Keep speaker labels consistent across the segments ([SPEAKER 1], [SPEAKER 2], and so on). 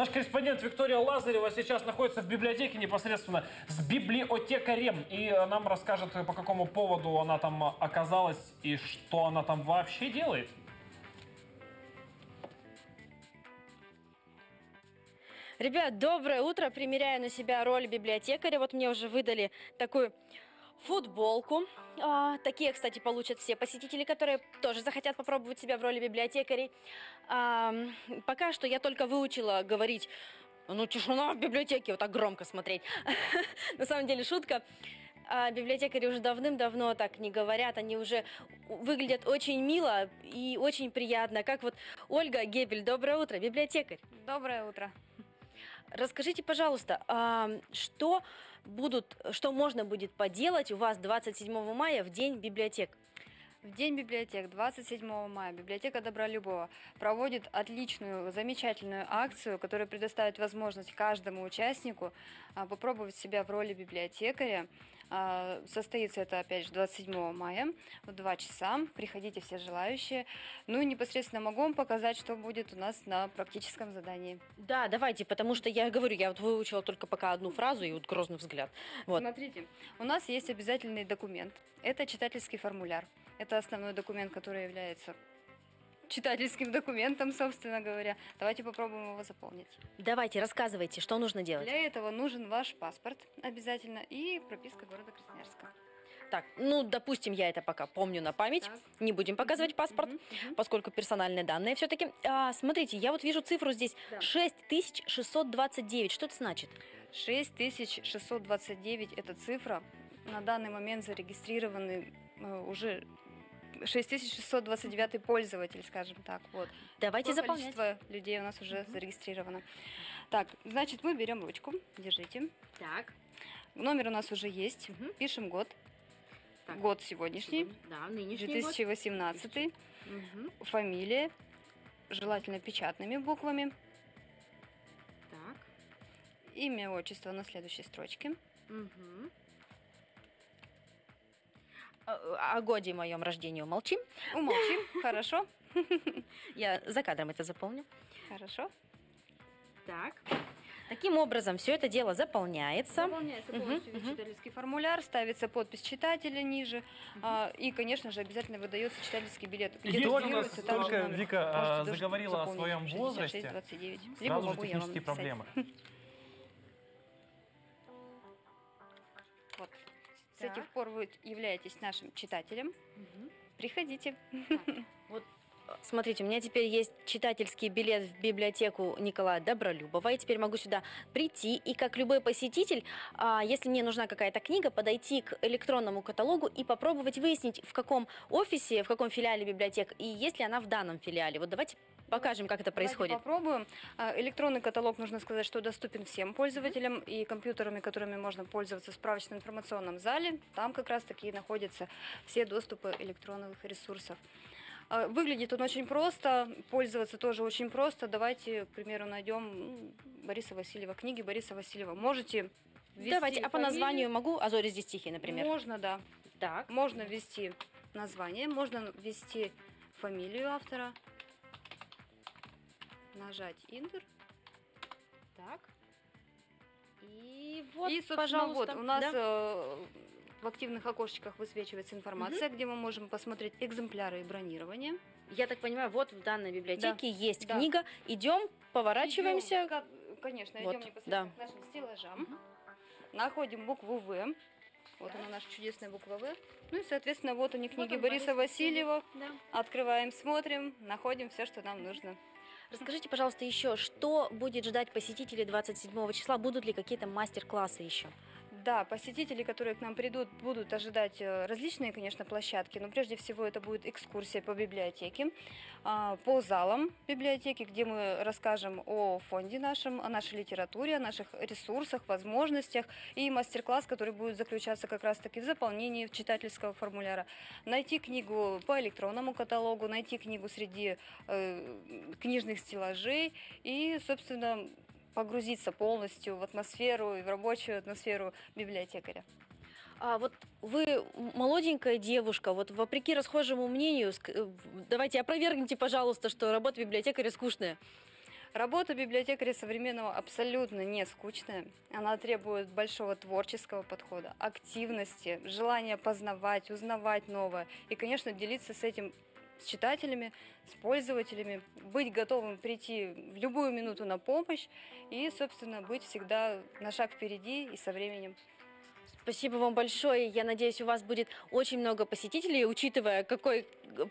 [SPEAKER 1] Наш корреспондент Виктория Лазарева сейчас находится в библиотеке непосредственно с библиотекарем. И нам расскажет, по какому поводу она там оказалась и что она там вообще делает.
[SPEAKER 2] Ребят, доброе утро. Примеряю на себя роль библиотекаря. Вот мне уже выдали такую футболку. А, такие, кстати, получат все посетители, которые тоже захотят попробовать себя в роли библиотекарей. А, пока что я только выучила говорить ну, тишина в библиотеке, вот так громко смотреть. На самом деле шутка. А библиотекари уже давным-давно так не говорят, они уже выглядят очень мило и очень приятно. Как вот Ольга Гебель, доброе утро, библиотекарь.
[SPEAKER 3] Доброе утро.
[SPEAKER 2] Расскажите, пожалуйста, а что будут, что можно будет поделать у вас 27 мая в День библиотек?
[SPEAKER 3] В День библиотек 27 мая библиотека Добролюбова проводит отличную, замечательную акцию, которая предоставит возможность каждому участнику а, попробовать себя в роли библиотекаря. А, состоится это, опять же, 27 мая в 2 часа. Приходите все желающие. Ну и непосредственно могу вам показать, что будет у нас на практическом задании.
[SPEAKER 2] Да, давайте, потому что я говорю, я вот выучила только пока одну фразу и вот грозный взгляд. Вот.
[SPEAKER 3] Смотрите, у нас есть обязательный документ. Это читательский формуляр. Это основной документ, который является читательским документом, собственно говоря. Давайте попробуем его заполнить.
[SPEAKER 2] Давайте, рассказывайте, что нужно делать.
[SPEAKER 3] Для этого нужен ваш паспорт обязательно и прописка города Красноярска.
[SPEAKER 2] Так, ну, допустим, я это пока помню на память. Так. Не будем показывать паспорт, угу, поскольку персональные данные все-таки. А, смотрите, я вот вижу цифру здесь. Да. 6629. Что это значит?
[SPEAKER 3] 6629 – это цифра. На данный момент зарегистрированы э, уже 6629 пользователь, скажем так. Вот.
[SPEAKER 2] Давайте Такое заполнять.
[SPEAKER 3] количество людей у нас уже зарегистрировано. Так, значит, мы берем ручку, держите.
[SPEAKER 2] Так.
[SPEAKER 3] Номер у нас уже есть. Угу. Пишем год. Так. Год сегодняшний.
[SPEAKER 2] Да, нынешний
[SPEAKER 3] 2018. Год. Угу. Фамилия. Желательно печатными буквами.
[SPEAKER 2] Так.
[SPEAKER 3] Имя, отчество на следующей строчке.
[SPEAKER 2] Угу о годе моем рождении умолчим.
[SPEAKER 3] Умолчим, хорошо.
[SPEAKER 2] Я за кадром это заполню.
[SPEAKER 3] Хорошо.
[SPEAKER 2] Так. Таким образом, все это дело заполняется.
[SPEAKER 3] Заполняется полностью угу, читательский формуляр, ставится подпись читателя ниже. Угу. А, и, конечно же, обязательно выдается читательский билет.
[SPEAKER 1] Где только, только Вика а, заговорила о своем возрасте,
[SPEAKER 3] 29.
[SPEAKER 1] сразу Либо же технические проблемы.
[SPEAKER 3] Вот. С этих пор вы являетесь нашим читателем. Угу. Приходите.
[SPEAKER 2] Вот Смотрите, у меня теперь есть читательский билет в библиотеку Николая Добролюбова. Я теперь могу сюда прийти и, как любой посетитель, а, если мне нужна какая-то книга, подойти к электронному каталогу и попробовать выяснить, в каком офисе, в каком филиале библиотек и есть ли она в данном филиале. Вот давайте покажем, как это происходит.
[SPEAKER 3] Давайте попробуем. А, электронный каталог, нужно сказать, что доступен всем пользователям и компьютерами, которыми можно пользоваться в справочно-информационном зале. Там как раз-таки находятся все доступы электронных ресурсов. А, выглядит он очень просто, пользоваться тоже очень просто. Давайте, к примеру, найдем Бориса Васильева, книги Бориса Васильева. Можете
[SPEAKER 2] ввести Давайте, а по названию могу? «А зори здесь тихие», например?
[SPEAKER 3] Можно, да.
[SPEAKER 2] Так.
[SPEAKER 3] Можно ввести название, можно ввести фамилию автора, нажать Enter.
[SPEAKER 2] Так. И вот,
[SPEAKER 3] И, пожалуйста. вот у нас да? э, в активных окошечках высвечивается информация, угу. где мы можем посмотреть экземпляры и бронирование.
[SPEAKER 2] Я так понимаю, вот в данной библиотеке да. есть да. книга. Идем, поворачиваемся.
[SPEAKER 3] Идем, конечно, вот, идем непосредственно да. к нашим стеллажам. Угу. Находим букву В. Вот она наша чудесная буква В. Ну и, соответственно, вот они книги вот Бориса Борис Васильева. Да. Открываем, смотрим, находим все, что нам нужно.
[SPEAKER 2] Расскажите, пожалуйста, еще, что будет ждать посетителей 27 числа? Будут ли какие-то мастер-классы еще?
[SPEAKER 3] Да, посетители, которые к нам придут, будут ожидать э, различные, конечно, площадки, но прежде всего это будет экскурсия по библиотеке, а, по залам библиотеки, где мы расскажем о фонде нашем, о нашей литературе, о наших ресурсах, возможностях и мастер-класс, который будет заключаться как раз-таки в заполнении читательского формуляра. Найти книгу по электронному каталогу, найти книгу среди э, книжных стеллажей и, собственно, погрузиться полностью в атмосферу и в рабочую атмосферу библиотекаря.
[SPEAKER 2] А вот вы молоденькая девушка, вот вопреки расхожему мнению, э, давайте опровергните, пожалуйста, что работа библиотекаря скучная.
[SPEAKER 3] Работа библиотекаря современного абсолютно не скучная. Она требует большого творческого подхода, активности, желания познавать, узнавать новое и, конечно, делиться с этим с читателями, с пользователями, быть готовым прийти в любую минуту на помощь и, собственно, быть всегда на шаг впереди и со временем.
[SPEAKER 2] Спасибо вам большое. Я надеюсь, у вас будет очень много посетителей, учитывая, какой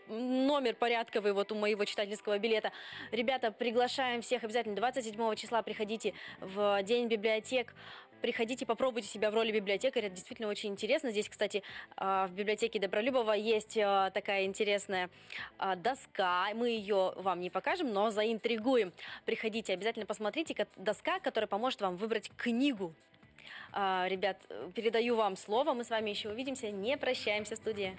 [SPEAKER 2] номер порядковый вот у моего читательского билета. Ребята, приглашаем всех обязательно 27 числа приходите в День библиотек. Приходите, попробуйте себя в роли библиотекаря. Это действительно очень интересно. Здесь, кстати, а, в библиотеке Добролюбова есть а, такая интересная а, доска. Мы ее вам не покажем, но заинтригуем. Приходите, обязательно посмотрите. Доска, которая поможет вам выбрать книгу. А, Ребят, э, передаю вам слово. Мы с вами еще увидимся. Не прощаемся, студия.